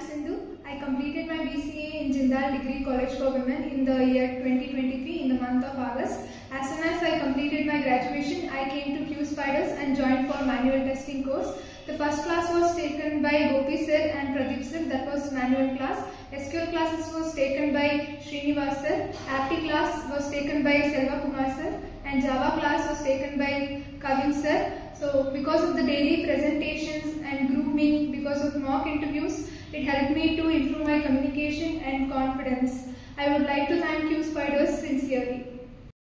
Sindhu. I completed my BCA in Jindal Degree College for Women in the year 2023 in the month of August. As soon as I completed my graduation, I came to Q Spiders and joined for manual testing course. The first class was taken by Gopi sir and Pradeep sir, that was manual class. SQL classes was taken by Srinivas sir. Apti class was taken by Selva Kumar sir and Java class was taken by Kavin sir. So because of the daily presentations and grooming, because of mock interviews, it helped me to improve my communication and confidence. I would like to thank you.